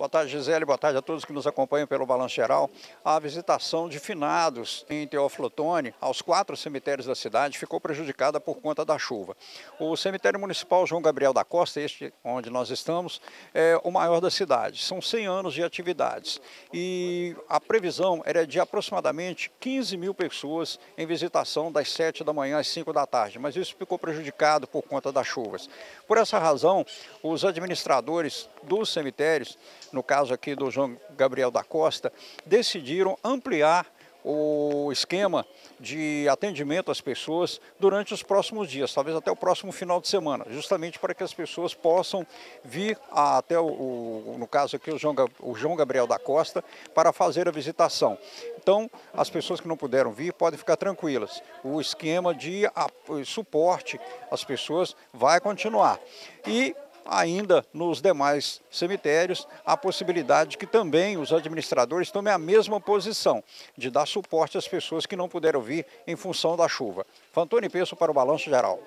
Boa tarde, Gisele. Boa tarde a todos que nos acompanham pelo Balanço Geral. A visitação de finados em Teófilo Otoni, aos quatro cemitérios da cidade, ficou prejudicada por conta da chuva. O cemitério municipal João Gabriel da Costa, este onde nós estamos, é o maior da cidade. São 100 anos de atividades. E a previsão era de aproximadamente 15 mil pessoas em visitação das 7 da manhã às 5 da tarde, mas isso ficou prejudicado por conta das chuvas. Por essa razão, os administradores dos cemitérios no caso aqui do João Gabriel da Costa, decidiram ampliar o esquema de atendimento às pessoas durante os próximos dias, talvez até o próximo final de semana, justamente para que as pessoas possam vir até o, o no caso aqui o João, o João Gabriel da Costa para fazer a visitação. Então, as pessoas que não puderam vir podem ficar tranquilas. O esquema de a, suporte às pessoas vai continuar. E ainda nos demais cemitérios, a possibilidade de que também os administradores tomem a mesma posição, de dar suporte às pessoas que não puderam vir em função da chuva. Fantoni Peço para o Balanço Geral.